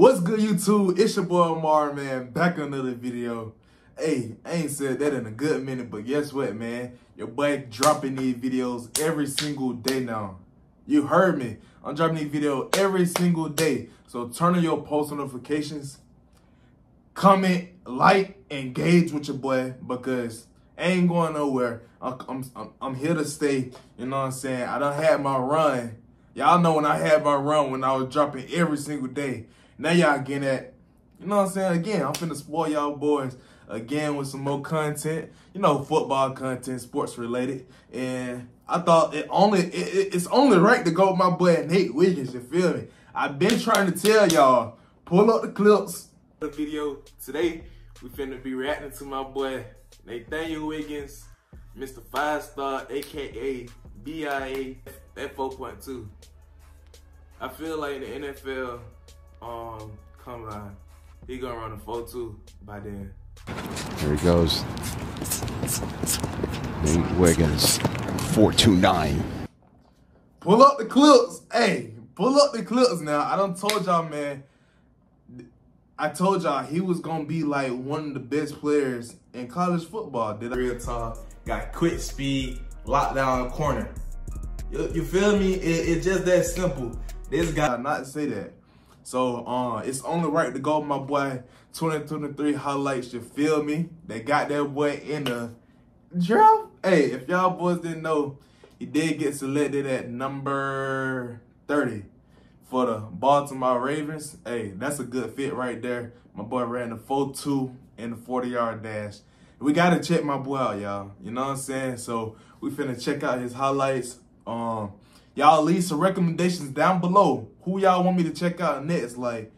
What's good, YouTube? It's your boy Amar, man. Back on another video. Hey, I ain't said that in a good minute, but guess what, man? Your boy dropping these videos every single day now. You heard me. I'm dropping these videos every single day. So turn on your post notifications. Comment, like, engage with your boy because I ain't going nowhere. I'm, I'm, I'm here to stay. You know what I'm saying? I don't have my run. Y'all know when I had my run when I was dropping every single day. Now y'all getting that. You know what I'm saying? Again, I'm finna spoil y'all boys again with some more content. You know, football content, sports related. And I thought it only it, it's only right to go with my boy Nate Wiggins. You feel me? I've been trying to tell y'all, pull up the clips. The video today, we finna be reacting to my boy Nathaniel Wiggins, Mr. Five Star, aka BIA at 4.2. I feel like the NFL, um, come on, he gonna run a 4.2 by then. Here he goes. Nate Wiggins, 429. Pull up the clips. Hey, pull up the clips now. I done told y'all, man. I told y'all he was gonna be like one of the best players in college football. Did I real talk? Got quick speed, lockdown corner. You, you feel me? It, it's just that simple. This guy not say that. So uh, it's only right to go my boy 2023 highlights. You feel me? They got that boy in the draft. Hey, if y'all boys didn't know, he did get selected at number 30 for the Baltimore Ravens. Hey, that's a good fit right there. My boy ran the 4-2 in the 40-yard dash. We got to check my boy out, y'all. You know what I'm saying? So we finna check out his highlights. Um, Y'all leave some recommendations down below. Who y'all want me to check out next? Like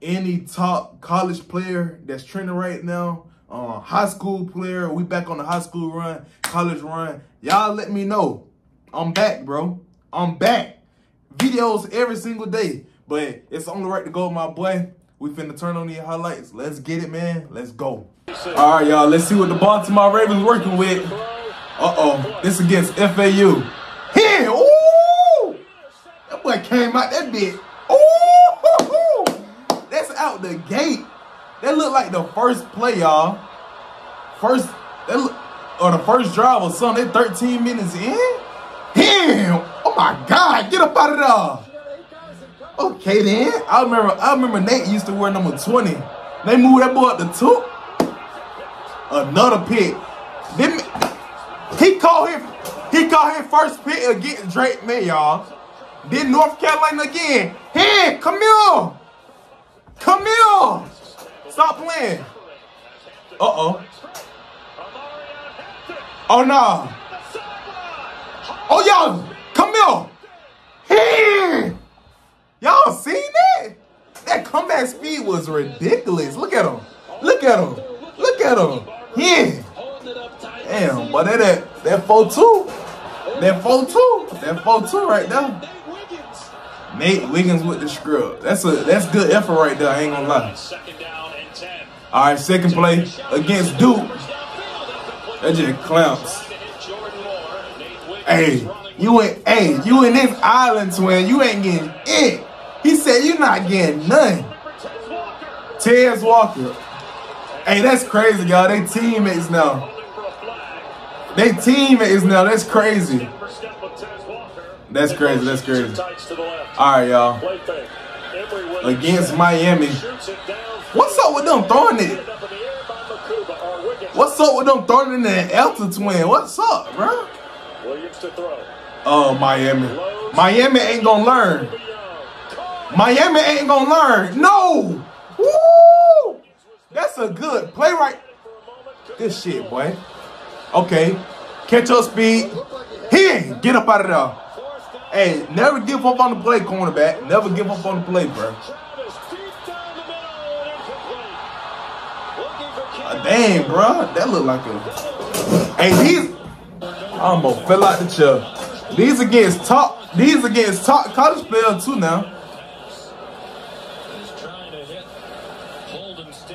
any top college player that's trending right now. Uh, high school player. We back on the high school run, college run. Y'all let me know. I'm back, bro. I'm back videos every single day. But it's only right to go, my boy. We finna turn on these highlights. Let's get it, man. Let's go. All right, y'all. Let's see what the Baltimore Ravens working with. Uh-oh. This against FAU. That bit. Ooh! That's out the gate. That looked like the first play, y'all. First, that look, or the first drive or something. They 13 minutes in. Damn! Oh my God! Get up out of there! Okay then. I remember. I remember Nate used to wear number 20. They moved that boy up to two. Another pick. Then he called him. He called his first pick against Drake Maye, y'all. Then North Carolina again. Hey. Come here. Stop playing. Uh oh. Oh no. Oh, y'all, here. Hey. Y'all seen that? That comeback speed was ridiculous. Look at him. Look at him. Look at him. Yeah. Damn, but that that, that 4-2. That 4-2. That 4-2 right there. Nate Wiggins with the scrub. That's a that's good effort right there. I ain't gonna lie. All right, second play against Duke. That just clamps. Hey, you ain't, hey, you in this island twin, you ain't getting it. He said you're not getting none. Tez Walker. Hey, that's crazy, y'all. They teammates now. They teammates now. That's crazy. That's crazy. That's crazy. All right, y'all. Against Miami. What's up with them throwing it? What's up with them throwing in the Elton twin? What's up, bro? Williams to throw. Oh, Miami. Miami ain't gonna learn. Miami ain't gonna learn. No. Woo! That's a good play right. This shit, boy. Okay. Catch up speed. Here, get up out of there. Hey, never give up on the play, cornerback. Never give up on the play, bro. Uh, damn, bro. That look like a. Hey, these... I almost fell out the chair. These against top, these against top college players too now.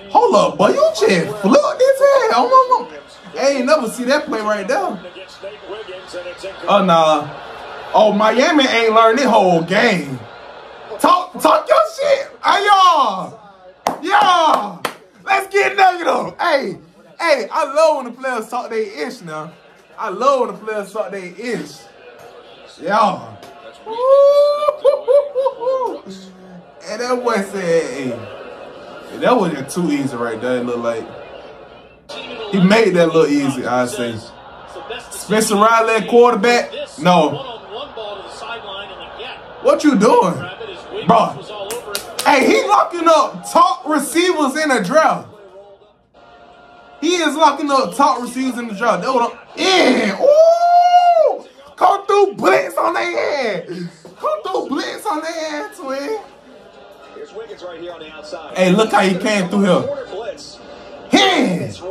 Hold up, boy, you just flew this head. Oh, my, I ain't never see that play right there. Oh, nah. Oh, Miami ain't learned this whole game. Talk, talk your shit. Hey, y'all. it up. Hey, hey, I love when the players talk they ish now. I love when the players talk they ish. Yeah. And that boy said, hey, that wasn't too easy right there. It looked like he made that look easy, I say. Spencer Riley, quarterback? No. What you doing? Bro. Hey, he locking up top receivers in a draft. He is locking up top receivers in the draft. That was in. Ooh! Come through blitz on their head. Come through blitz on their head, twin. It's Wiggins right here on the outside. Hey, look how he came through here. Hit.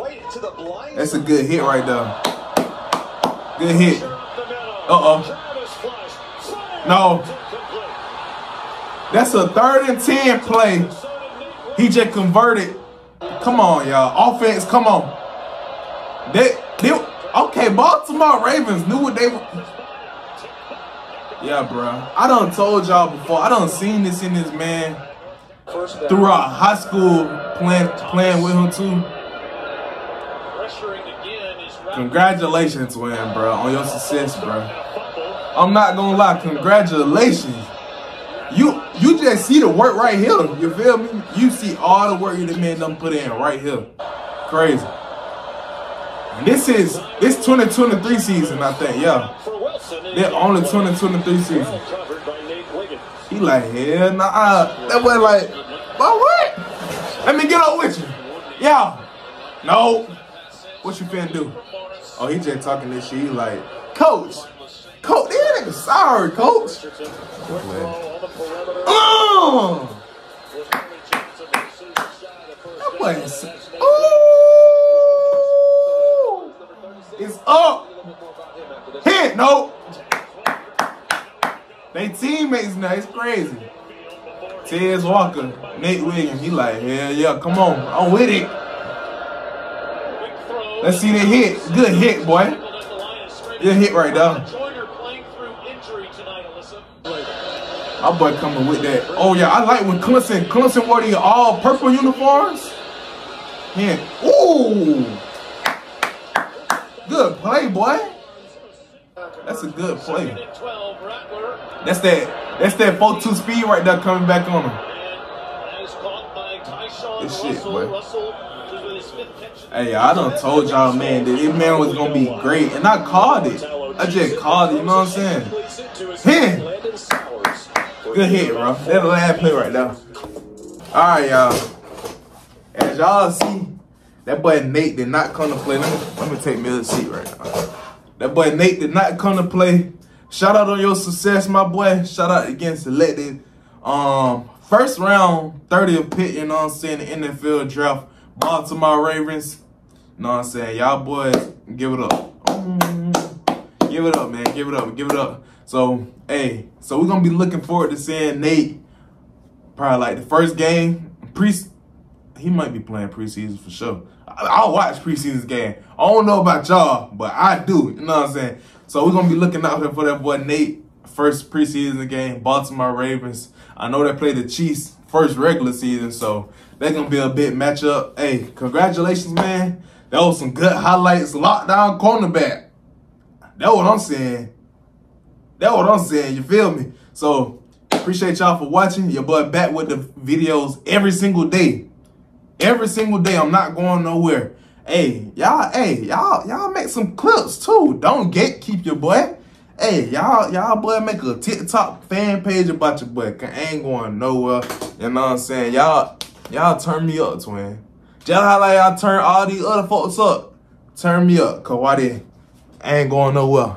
That's a good hit right there. Good hit. Uh-oh. No. That's a third and 10 play. He just converted. Come on, y'all. Offense, come on. They, they, okay, Baltimore Ravens knew what they were. Yeah, bro. I done told y'all before. I done seen this in this man throughout high school playing playing with him too. Congratulations, win, bro, on your success, bro. I'm not gonna lie, congratulations. You just see the work right here. You feel me? You see all the work the man done put in right here. Crazy. And this is this 2023 season, I think. Yeah. They're on the 2023 season. He like, hell nah. That was like, well, what? Let me get up with you. Yeah. No. What you finna do? Oh, he just talking this shit. He like, Coach, Coach, this sorry, Coach. Oh! That is, Ooh! It's up. Hit, no. They teammates now, it's crazy. Tez Walker, Nate Williams, he like, yeah, yeah, come on, I'm with it. Let's see the hit. Good hit, boy. Good hit right there. My boy coming with that. Oh yeah, I like when Clemson, Clemson wore the all purple uniforms. Yeah. Ooh. Good play, boy. That's a good play. That's that. That's that 4-2 speed right there coming back on him. This shit, boy. Hey, I done told y'all, man, that this man was gonna be great, and I called it. I just called it. You know what I'm saying? Hit. Good hit, bro. That's the last play right now. All right, y'all. As y'all see, that boy Nate did not come to play. Let me, let me take me a seat right now. That boy Nate did not come to play. Shout out on your success, my boy. Shout out again selected. Um, first round, 30th pick, you know what I'm saying, the NFL draft. Baltimore Ravens. You know what I'm saying? Y'all boys, give it up. Mm, give it up, man. Give it up. Give it up. So, hey, so we're going to be looking forward to seeing Nate probably like the first game. Pre he might be playing preseason for sure. I, will watch preseason game. I don't know about y'all, but I do. You know what I'm saying? So we're gonna be looking out for that boy Nate. First preseason game, Baltimore Ravens. I know they play the Chiefs first regular season, so they're gonna be a big matchup. Hey, congratulations, man. That was some good highlights. Lockdown cornerback. That's what I'm saying. That's what I'm saying. You feel me? So appreciate y'all for watching. Your boy back with the videos every single day. Every single day. I'm not going nowhere. Hey, y'all, hey, y'all, y'all make some clips too. Don't gatekeep your boy. Hey, y'all, y'all boy make a TikTok fan page about your boy. I ain't going nowhere. You know what I'm saying? Y'all, y'all turn me up, twin. Just how like y'all turn all these other folks up. Turn me up, cause ain't going nowhere.